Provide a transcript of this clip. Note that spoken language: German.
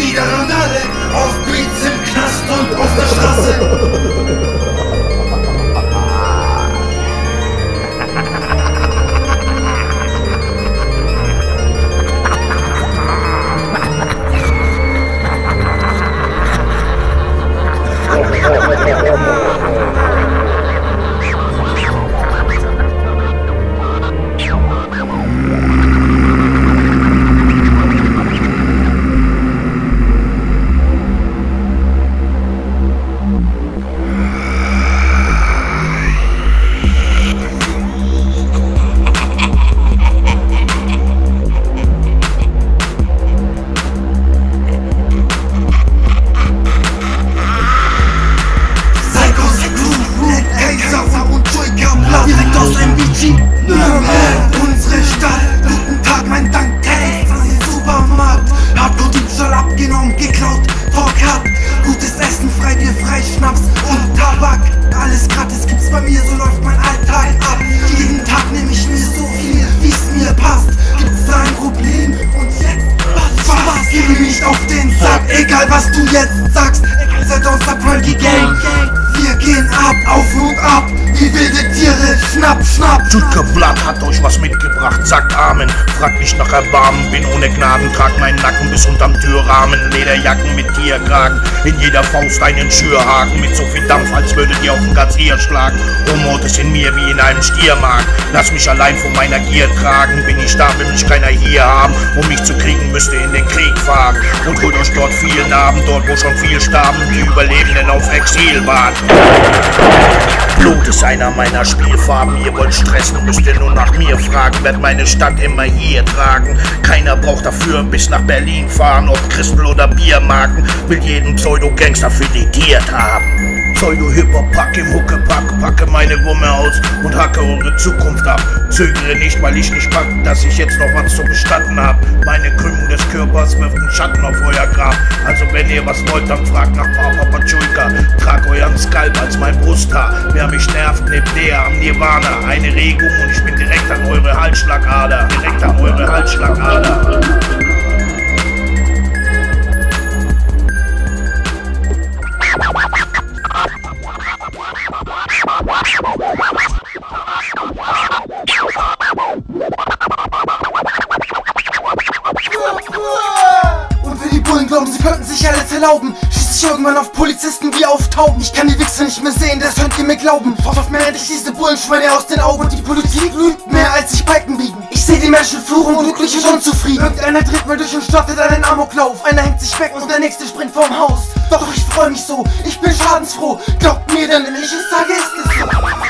wieder Randale auf Beats im Knast und auf der Straße. egal was du jetzt sagst seid aus der Pranky Gang wir gehen ab, auf und ab, wie wilde Tiere, schnapp, schnapp. Jutke Blatt hat euch was mitgebracht, sagt Amen. Fragt mich nach Erbarmen, bin ohne Gnaden, trag meinen Nacken bis unterm Türrahmen. Lederjacken mit Tierkragen, in jeder Faust einen Schürhaken mit so viel Dampf, als würdet ihr auf den Gazier schlagen. Humor ist in mir wie in einem Stiermark. Lass mich allein von meiner Gier tragen. Bin ich da, will mich keiner hier haben. Um mich zu kriegen, müsst ihr in den Krieg fahren. Und holt euch dort viel Narben, dort wo schon viel starben. Die Überlebenden auf Exil waren. Blut ist einer meiner Spielfarben. Ihr wollt stressen, müsst ihr nur nach mir fragen. Werd meine Stadt immer hier tragen. Keiner braucht dafür bis nach Berlin fahren. Ob Christel oder Biermarken, will jeden Pseudo-Gangster filetiert haben. Pseudo-Hip-Hop-Pack im Huckepack, packe meine Wumme aus und hacke eure Zukunft ab. Zögere nicht, weil ich nicht pack, dass ich jetzt noch was zu bestatten hab. Meine Krümmung des Körpers wirft einen Schatten auf euer Grab. Also wenn ihr was wollt, dann fragt nach Papa Pachulka. Trag euren Skalp als mein Brusthaar. Wer mich nervt, nehmt näher am Nirvana. Eine Regung und ich bin direkt an eure Halsschlagader. Direkt an eure Halsschlagader. Könnten sich alles erlauben, schieß ich irgendwann auf Polizisten wie auf Tauben. Ich kann die Wichser nicht mehr sehen, das könnt ihr mir glauben. Hofft mir endlich diese Bullenschweine aus den Augen und die Politik lügt mehr als sich Balken biegen. Ich seh die Menschen fluchen, glücklich und unzufrieden. Irgendeiner dreht mal durch und startet einen Amoklauf. Einer hängt sich weg und der nächste springt vorm Haus. Doch ich freu mich so, ich bin schadensfroh. Glaubt mir denn, wenn ich es sage, ist es so.